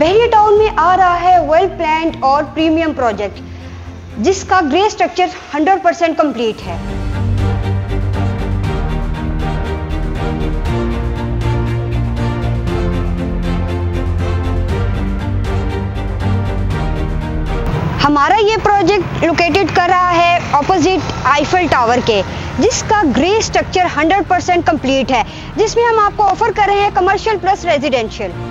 में आ रहा है वेल प्लान और प्रीमियम प्रोजेक्ट, जिसका ग्रे स्ट्रक्चर 100% परसेंट कंप्लीट है। हमारा ये प्रोजेक्ट लोकेटेड कर रहा है ऑपोजिट आईफल टावर के, जिसका ग्रे स्ट्रक्चर 100% परसेंट कंप्लीट है, जिसमें हम आपको ऑफ़र कर रहे हैं कमर्शियल प्लस रेजिडेंशियल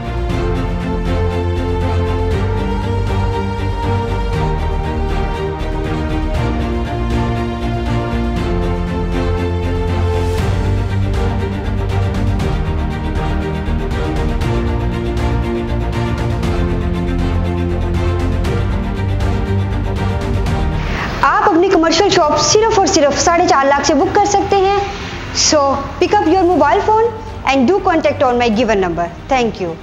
अपनी कमर्शियल शॉप सिर्फ़ और सिर्फ़ साढ़े चार लाख से बुक कर सकते हैं। So pick up your mobile phone and do contact on my given number thank you